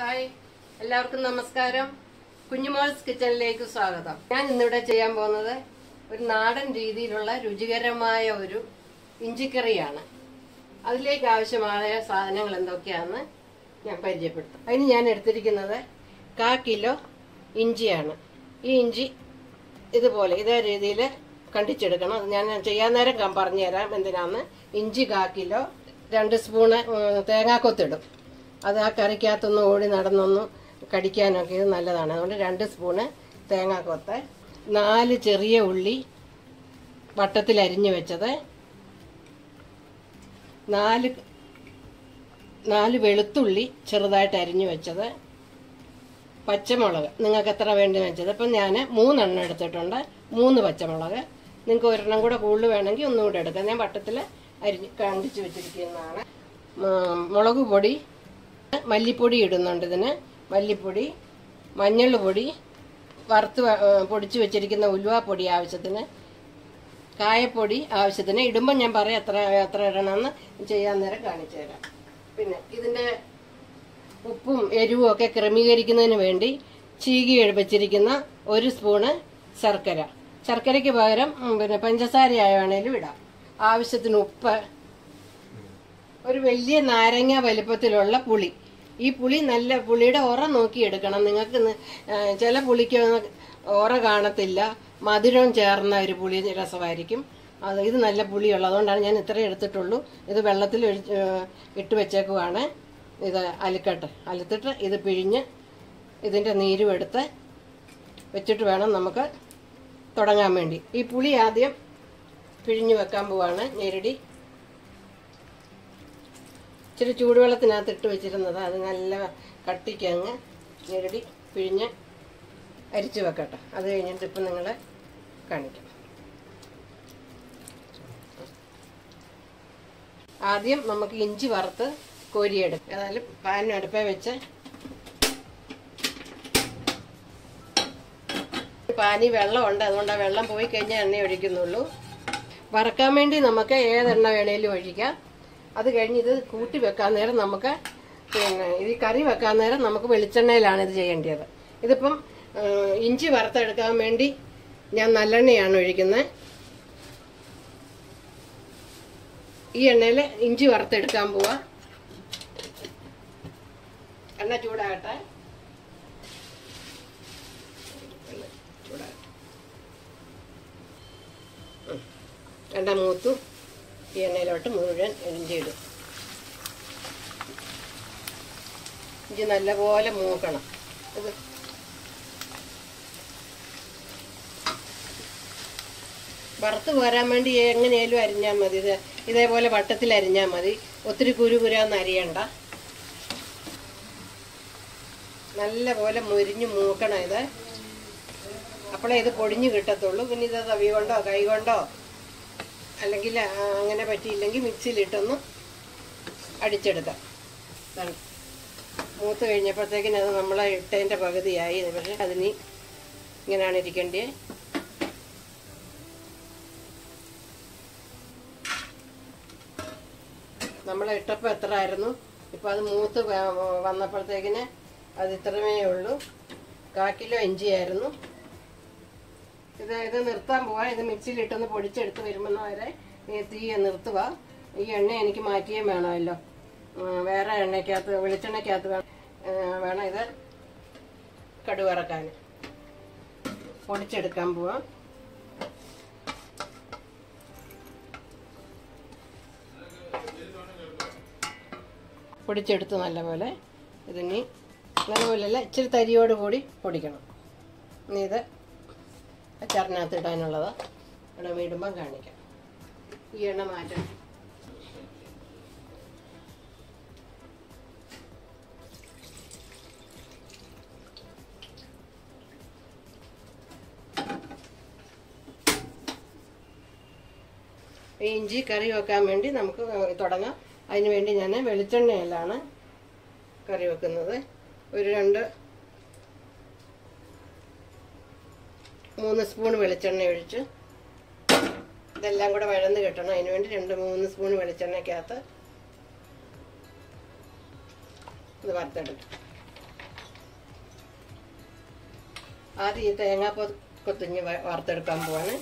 Hi. എല്ലാവർക്കും നമസ്കാരം. കുഞ്ഞുമോൾസ് കിച്ചണിലേക്ക് സ്വാഗതം. ഞാൻ ഇന്നിവിടെ ചെയ്യാൻ പോകുന്നത് ഒരു നാടൻ രീതിയിലുള്ള രുചികരമായ ഒരു ഇഞ്ചിക്കറിയാണ്. അതിലേക്ക് ആവശ്യമായ സാധനങ്ങൾ എന്തൊക്കെയാണെന്ന് ഞാൻ പരിചയപ്പെടുത്താം. അതിന് ഞാൻ എടുത്തിരിക്കുന്നത് കാ കിലോ ഇഞ്ചിയാണ്. ഈ ഇഞ്ചി ഇതുപോലെ ഇതേ രീതിയിൽ കണ്ടിച്ചെടുക്കണം. അത് ഞാൻ ചെയ്യാൻ നേരം പറഞ്ഞുതരാം എന്തിനാന്ന്. ഇഞ്ചി കാ കിലോ രണ്ട് സ്പൂണ് തേങ്ങാക്കൊത്തിടും അത് ആ കറിക്കകത്തൊന്ന് ഓടി നടന്നൊന്ന് കടിക്കാനൊക്കെ ഇത് നല്ലതാണ്. അതുകൊണ്ട് രണ്ട് സ്പൂണ് തേങ്ങാക്കൊത്ത് നാല് ചെറിയ ഉള്ളി വട്ടത്തിൽ അരിഞ്ഞു വെച്ചത് നാല് നാല് വെളുത്തുള്ളി ചെറുതായിട്ട് അരിഞ്ഞു വെച്ചത് പച്ചമുളക്. നിങ്ങൾക്ക് എത്ര വേണ്ടി വെച്ചത്? അപ്പം ഞാൻ മൂന്നെണ്ണം എടുത്തിട്ടുണ്ട്. മൂന്ന് പച്ചമുളക്. നിങ്ങൾക്ക് ഒരെണ്ണം കൂടെ കൂടുതൽ വേണമെങ്കിൽ ഒന്നും കൂടെ എടുക്കാം. ഞാൻ വട്ടത്തിൽ അരിഞ്ഞ് കണ്ടിച്ച് വെച്ചിരിക്കുന്നതാണ്. മുളക് പൊടി മല്ലിപ്പൊടി ഇടുന്നുണ്ട് ഇതിന്. മല്ലിപ്പൊടി മഞ്ഞൾ പൊടി വറുത്ത് പൊടിച്ചു വെച്ചിരിക്കുന്ന ഉലുവാപ്പൊടി ആവശ്യത്തിന് കായപ്പൊടി ആവശ്യത്തിന്. ഇടുമ്പോൾ ഞാൻ പറയാം എത്ര എത്ര ഇടണമെന്ന് ചെയ്യാൻ നേരം കാണിച്ചു തരാം. പിന്നെ ഇതിന്റെ ഉപ്പും എരിവും ഒക്കെ ക്രമീകരിക്കുന്നതിന് വേണ്ടി ചീകി വെച്ചിരിക്കുന്ന ഒരു സ്പൂണ് ശർക്കര. ശർക്കരയ്ക്ക് പകരം പിന്നെ പഞ്ചസാര ആയാണേലും ഇടാം. ആവശ്യത്തിന് ഉപ്പ് ഒരു വലിയ നാരങ്ങ വലിപ്പത്തിലുള്ള പുളി. ഈ പുളി നല്ല പുളിയുടെ ഉറ നോക്കി എടുക്കണം. നിങ്ങൾക്ക് ചില പുളിക്ക് ഉറ കാണത്തില്ല. മധുരം ചേർന്ന ഒരു പുളി രസമായിരിക്കും. അത് ഇത് നല്ല പുളിയുള്ളത് അതുകൊണ്ടാണ് ഞാൻ ഇത്രയും എടുത്തിട്ടുള്ളൂ. ഇത് വെള്ളത്തിൽ ഇട്ട് വെച്ചേക്കുവാണ്. ഇത് അലുക്കട്ട്. അലുത്തിട്ട് ഇത് പിഴിഞ്ഞ് ഇതിന്റെ നീരും എടുത്ത് വെച്ചിട്ട് വേണം നമുക്ക് തുടങ്ങാൻ വേണ്ടി. ഈ പുളി ആദ്യം പിഴിഞ്ഞ് വെക്കാൻ പോവാണ്. ഞെരടി. ഇച്ചിരി ചൂടുവെള്ളത്തിനകത്ത് ഇട്ട് വെച്ചിരുന്നത്. അത് നല്ല കട്ടിക്ക് അങ്ങ് ഞെരടി പിഴിഞ്ഞ് അരിച്ച് വെക്കട്ടെ. അത് കഴിഞ്ഞിട്ട് ഇപ്പം നിങ്ങളെ കാണിക്കാം. ആദ്യം നമുക്ക് ഇഞ്ചി വറുത്ത് കോരിയെടുക്കും. ഏതായാലും പാനിന് അടുപ്പേ വെച്ച് പാനി വെള്ളമുണ്ട്. അതുകൊണ്ട് ആ വെള്ളം പോയി കഴിഞ്ഞാൽ എണ്ണ ഒഴിക്കുന്നുള്ളൂ. വറക്കാൻ വേണ്ടി നമുക്ക് ഏതെണ്ണ വേണേലും ഒഴിക്കാം. അത് കഴിഞ്ഞ് ഇത് കൂട്ടി വെക്കാൻ നേരം നമുക്ക് പിന്നെ ഇത് കറി വെക്കാൻ നേരം നമുക്ക് വെളിച്ചെണ്ണയിലാണ് ഇത് ചെയ്യേണ്ടത്. ഇതിപ്പം ഇഞ്ചി വറുത്തെടുക്കാൻ വേണ്ടി ഞാൻ നല്ലെണ്ണയാണ് ഒഴിക്കുന്നത്. ഈ എണ്ണയിൽ ഇഞ്ചി വറുത്തെടുക്കാൻ പോവാ. എണ്ണ ചൂടാകട്ടെ ചൂടാകട്ടെ. എണ്ണ മൂത്തു. ഈ എണ്ണയിലോട്ട് മുഴുവൻ ഇഞ്ചി ഇടും ഇഞ്ചി നല്ലപോലെ മൂക്കണം. ഇത് വറുത്ത് പോരാൻ വേണ്ടി എങ്ങനെയാലും അരിഞ്ഞാൽ മതി. ഇത് ഇതേപോലെ വട്ടത്തിൽ അരിഞ്ഞാൽ മതി. ഒത്തിരി കുരുകുരാന്ന് അരിയണ്ട. നല്ല പോലെ മുരിഞ്ഞ് മൂക്കണം ഇത്. അപ്പോഴേ ഇത് പൊടിഞ്ഞ് കിട്ടത്തുള്ളൂ. പിന്നെ ഇത് തവി കൊണ്ടോ കൈ കൊണ്ടോ അല്ലെങ്കിൽ അങ്ങനെ പറ്റിയില്ലെങ്കിൽ മിക്സിയിലിട്ടൊന്ന് അടിച്ചെടുക്കാം. മൂത്ത് കഴിഞ്ഞപ്പോഴത്തേക്കിന് അത് നമ്മൾ ഇട്ടതിന്റെ പകുതിയായി. പക്ഷേ അതിന് ഇങ്ങനെയാണ് ഇരിക്കേണ്ടത് നമ്മൾ ഇട്ടപ്പോൾ എത്ര ആയിരുന്നു ഇപ്പം അത് മൂത്ത് വന്നപ്പോഴത്തേക്കിന് അത് ഇത്രമേ ഉള്ളൂ. കാക്കിലോ കിലോ ഇഞ്ചിയായിരുന്നു. ഇത് ഇത് നിർത്താൻ പോവാ. ഇത് മിക്സിയിലിട്ടൊന്ന് പൊടിച്ചെടുത്ത് വരുമ്പോൾ വരെ തീ നിർത്തുക ഈ എണ്ണ എനിക്ക് മാറ്റിയേ വേണമല്ലോ. വേറെ എണ്ണയ്ക്കകത്ത് വെളിച്ചെണ്ണയ്ക്കകത്ത് വേണം ഇത് കടുവറക്കാൻ പൊടിച്ചെടുക്കാൻ പോവാ. പൊടിച്ചെടുത്ത് നല്ലപോലെ ഇതിനി നല്ലപോലെയല്ല ഇച്ചിരി തരിയോട് കൂടി പൊടിക്കണം. ഇനി ഇത് അച്ചാറിനകത്ത് ഇടാനുള്ളത്. ഇവിടെ വീടുമ്പം കാണിക്കാം. ഈ എണ്ണ മാറ്റണം ഇഞ്ചി കറി വെക്കാൻ വേണ്ടി നമുക്ക് തുടങ്ങാം. അതിന് വേണ്ടി ഞാൻ വെളിച്ചെണ്ണയിലാണ് കറി വെക്കുന്നത്. ഒരു രണ്ട് മൂന്ന് സ്പൂൺ വെളിച്ചെണ്ണ ഒഴിച്ച് ഇതെല്ലാം കൂടെ വഴന്ന് കിട്ടണം. അതിനുവേണ്ടി രണ്ട് മൂന്ന് സ്പൂൺ വെളിച്ചെണ്ണയ്ക്കകത്ത് ഇത് വറുത്തെടുക്കും. ആദ്യം ഈ തേങ്ങാപ്പോ കൊത്തിഞ്ഞ് വറുത്തെടുക്കാൻ പോവാണ്.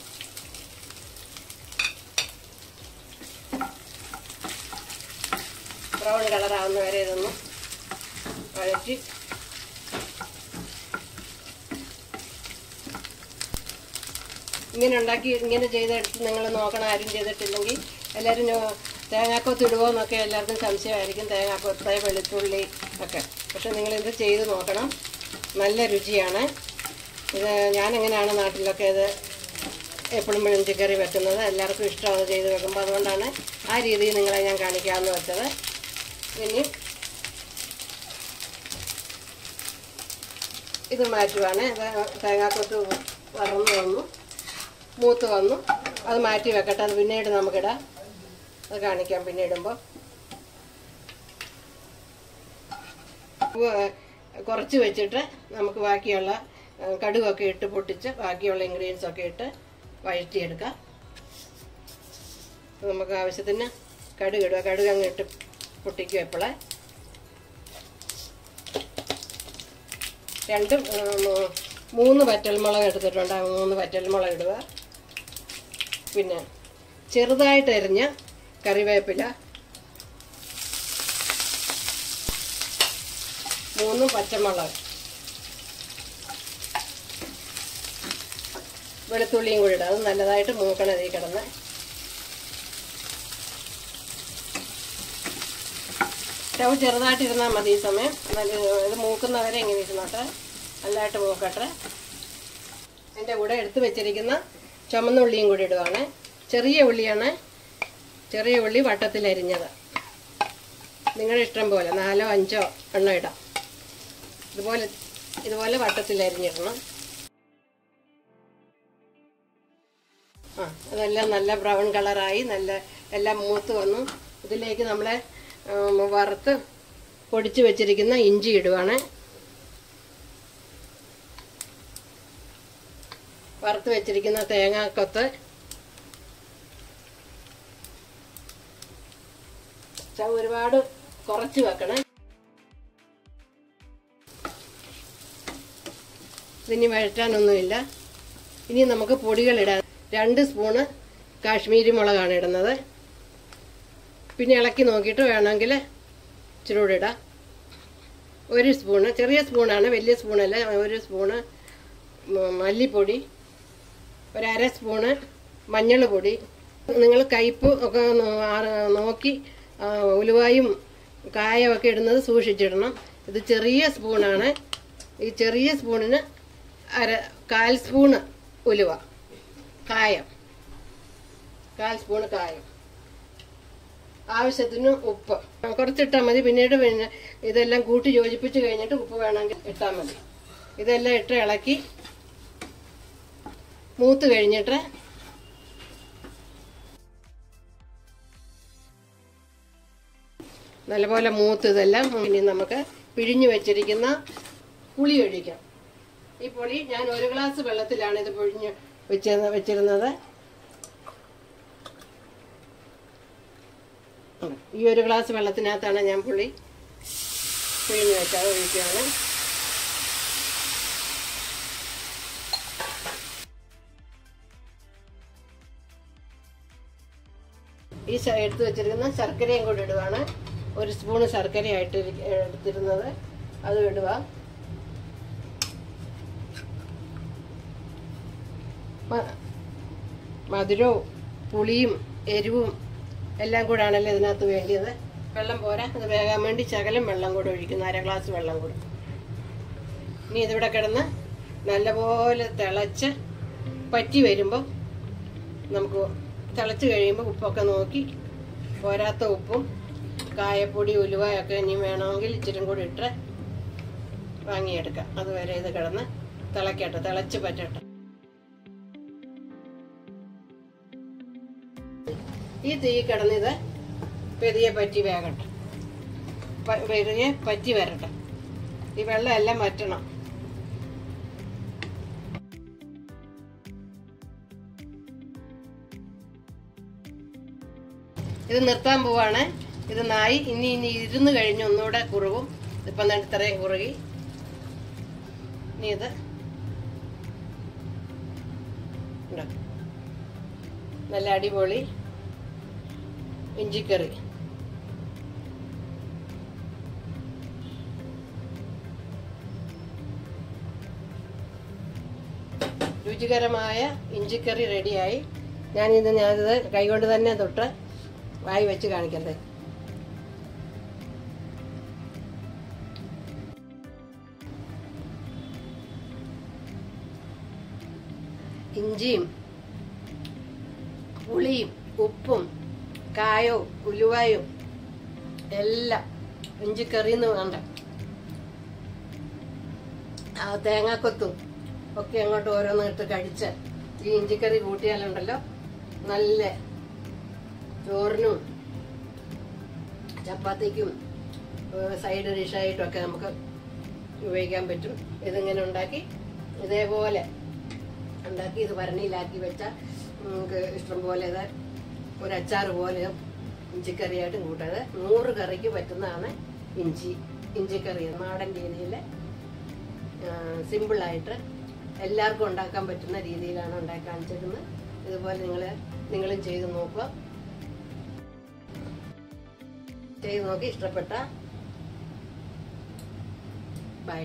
ബ്രൗൺ കളറാവുന്ന വരെ ഇതൊന്ന് വഴറ്റി ഇങ്ങനെ ഉണ്ടാക്കി ഇങ്ങനെ ചെയ്തെടുത്ത് നിങ്ങൾ നോക്കണം ആരും ചെയ്തിട്ടില്ലെങ്കിൽ എല്ലാവരും തേങ്ങാക്കോത്ത് ഇടുമോ എന്നൊക്കെ എല്ലാവർക്കും സംശയമായിരിക്കും. തേങ്ങാക്കൊത്ത് വെളുത്തുള്ളി ഒക്കെ. പക്ഷെ നിങ്ങളിത് ചെയ്ത് നോക്കണം. നല്ല രുചിയാണ്. ഇത് ഞാനെങ്ങനെയാണ് നാട്ടിലൊക്കെ ഇത് എപ്പോഴും ഇഞ്ചിക്കറി വെക്കുന്നത്? എല്ലാവർക്കും ഇഷ്ടമാണ് ചെയ്ത് വെക്കുമ്പോൾ. അതുകൊണ്ടാണ് ആ രീതിയിൽ നിങ്ങളെ ഞാൻ കാണിക്കാമെന്ന് വെച്ചത്. ഇനി ഇത് മാറ്റുവാണ്. തേങ്ങാക്കൊത്ത് വറന്ന് വന്നു. മൂത്ത് വന്നു. അത് മാറ്റി വെക്കട്ടെ. അത് പിന്നീട് നമുക്കിടാം. അത് കാണിക്കാം പിന്നെ ഇടുമ്പോൾ കുറച്ച് വെച്ചിട്ട് നമുക്ക് ബാക്കിയുള്ള കടുകൊക്കെ ഇട്ട് പൊട്ടിച്ച് ബാക്കിയുള്ള ഇൻഗ്രീഡിയൻസ് ഒക്കെ ഇട്ട് വഴറ്റിയെടുക്കാം. നമുക്ക് ആവശ്യത്തിന് കടുക് ഇടുക. കടുക് അങ്ങ് ഇട്ട് പൊട്ടിക്കും എപ്പോഴേ. രണ്ട് മൂന്ന് വറ്റൽമുളക് എടുത്തിട്ടുണ്ട്. മൂന്ന് മൂന്ന് വറ്റൽമുളക് ഇടുക. പിന്നെ ചെറുതായിട്ട് എരിഞ്ഞ കറിവേപ്പില. മൂന്ന് പച്ചമുളക്. വെളുത്തുള്ളിയും കൂടി ഇടാം. അത് നല്ലതായിട്ട് മൂക്കണതി കിടന്ന്. സ്റ്റവ് ചെറുതായിട്ട് ഇരുന്നാൽ മതി ഈ സമയം. നല്ല ഇത് മൂക്കുന്നവരെ ഇങ്ങനെ ഇരുന്നോട്ടെ. നല്ലതായിട്ട് മൂക്കട്ടെ. എന്റെ കൂടെ എടുത്തു വെച്ചിരിക്കുന്ന ചുമന്ന ഉള്ളിയും കൂടി ഇടുവാണ്. ചെറിയ ഉള്ളിയാണ് ചെറിയ ഉള്ളി വട്ടത്തിൽ അരിഞ്ഞത്. നിങ്ങളുടെ ഇഷ്ടം പോലെ നാലോ അഞ്ചോ എണ്ണം ഇടാം. ഇതുപോലെ ഇതുപോലെ വട്ടത്തിൽ അരിഞ്ഞിടണം. ആ അതെല്ലാം നല്ല ബ്രൗൺ കളറായി നല്ല എല്ലാം മൂത്ത് വന്നു. ഇതിലേക്ക് നമ്മളെ വറുത്ത് പൊടിച്ച് വെച്ചിരിക്കുന്ന ഇഞ്ചി ഇടുവാണ്. വറുത്ത് വെച്ചിരിക്കുന്ന തേങ്ങാക്കൊത്ത്. ഒരുപാട് കുറച്ച് വെക്കണം. ഇതിനി വഴറ്റാനൊന്നുമില്ല. ഇനി നമുക്ക് പൊടികളിടാം രണ്ട് സ്പൂണ് കാശ്മീരി മുളകാണ് ഇടുന്നത്. പിന്നെ ഇളക്കി നോക്കിയിട്ട് വേണമെങ്കിൽ ഇച്ചിരി കൂടെ ഇടാം. ഒരു സ്പൂണ് ചെറിയ സ്പൂണാണ് വലിയ സ്പൂണല്ല ഒരു സ്പൂണ് മല്ലിപ്പൊടി ഒരര സ്പൂണ് മഞ്ഞൾ പൊടി നിങ്ങൾ കയ്പ്പ് ഒക്കെ നോക്കി ഉലുവായും കായമൊക്കെ ഇടുന്നത് സൂക്ഷിച്ചിടണം. ഇത് ചെറിയ സ്പൂണാണ്. ഈ ചെറിയ സ്പൂണിന് അര കാൽ സ്പൂണ് ഉലുവ കായം. കാൽ സ്പൂണ് കായം. ആവശ്യത്തിന് ഉപ്പ്. കുറച്ചിട്ടാൽ മതി. പിന്നീട് പിന്നെ ഇതെല്ലാം കൂട്ടി യോജിപ്പിച്ച് കഴിഞ്ഞിട്ട് ഉപ്പ് വേണമെങ്കിൽ ഇട്ടാൽ മതി. ഇതെല്ലാം ഇട്ട് ഇളക്കി മൂത്ത് കഴിഞ്ഞിട്ട് നല്ലപോലെ മൂത്ത് ഇതെല്ലാം ഇനി നമുക്ക് പിഴിഞ്ഞു വെച്ചിരിക്കുന്ന പുളി ഒഴിക്കാം. ഈ പുളി ഞാൻ ഒരു ഗ്ലാസ് വെള്ളത്തിലാണ് ഇത് പിഴിഞ്ഞ് വെച്ച വെച്ചിരുന്നത്. ഈ ഒരു ഗ്ലാസ് വെള്ളത്തിനകത്താണ് ഞാൻ പുളി പിഴിഞ്ഞ് വെച്ചത് ഒഴിക്കുകയാണ്. ഈ എടുത്തു വെച്ചിരിക്കുന്ന ശർക്കരയും കൂടി ഇടുവാണ്. ഒരു സ്പൂണ് ശർക്കരയായിട്ട് എടുത്തിരുന്നത്. അത് ഇടുക. മധുരവും പുളിയും എരിവും എല്ലാം കൂടാണല്ലോ ഇതിനകത്ത് വേണ്ടിയത്. വെള്ളം പോരാ. അത് വേകാൻ വേണ്ടി ശകലം വെള്ളം കൂടെ ഒഴിക്കുന്നു. അര ഗ്ലാസ് വെള്ളം കൂടെ. ഇനി ഇതിവിടെ കിടന്ന് നല്ലപോലെ തിളച്ച് പറ്റി വരുമ്പോൾ നമുക്ക് തിളച്ച് കഴിയുമ്പോൾ ഉപ്പൊക്കെ നോക്കി. പോരാത്ത ഉപ്പും കായപ്പൊടി ഉലുവയൊക്കെ ഇനി വേണമെങ്കിൽ ഇച്ചിരി കൂടി ഇട്ട് വാങ്ങിയെടുക്കാം. അതുവരെ ഇത് കിടന്ന് തിളക്കട്ടെ തിളച്ച് പറ്റട്ടെ. ഈ തീ കിടന്നിത് പെരിയെ പറ്റി വേകട്ടെ. പെരിയെ പറ്റി വരട്ടെ. ഈ വെള്ളം എല്ലാം വറ്റണം. ഇത് നിർത്താൻ പോവാണ്. ഇത് നായി. ഇനി ഇനി ഇരുന്ന് കഴിഞ്ഞ് ഒന്നുകൂടെ കുറുകും ഇപ്പം ദാ ഇത്രയും കുറുകി. ഇനി ഇത്. നല്ല അടിപൊളി ഇഞ്ചിക്കറി. രുചികരമായ ഇഞ്ചിക്കറി റെഡിയായി. ഞാനിത് ഞാനിത് കൈകൊണ്ട് തന്നെ തൊട്ട് വായി വെച്ച് കാണിക്കണ്ടേ? ഇഞ്ചിയും പുളിയും ഉപ്പും കായവും ഉലുവായും എല്ലാം ഇഞ്ചിക്കറിന്ന് വേണ്ട. ആ തേങ്ങാക്കൊത്തും ഒക്കെ അങ്ങോട്ട് ഓരോന്ന് ഇട്ട് കഴിച്ച് ഈ ഇഞ്ചിക്കറി കൂട്ടിയാലുണ്ടല്ലോ നല്ല ചോറിനും ചപ്പാത്തിക്കും സൈഡ് ഡിഷായിട്ടൊക്കെ നമുക്ക് ഉപയോഗിക്കാൻ പറ്റും. ഇതിങ്ങനെ ഉണ്ടാക്കി ഇതേപോലെ ഉണ്ടാക്കി ഇത് ഭരണിയിലാക്കി വെച്ചാൽ നമുക്ക് ഇഷ്ടം പോലെ ഇത് ഒരു അച്ചാർ പോലെ ഇഞ്ചിക്കറിയായിട്ടും കൂട്ടത് നൂറ് കറിക്ക് പറ്റുന്നതാണ് ഇഞ്ചി ഇഞ്ചിക്കറി നാടൻ രീതിയിൽ സിമ്പിളായിട്ട് എല്ലാവർക്കും ഉണ്ടാക്കാൻ പറ്റുന്ന രീതിയിലാണ് ഉണ്ടാക്കി കാണിച്ചിരുന്നത് ഇതുപോലെ നിങ്ങൾ നിങ്ങളും ചെയ്ത് നോക്കുക. ചെയ്ത് നോക്കി. ഇഷ്ടപ്പെട്ട. ബൈ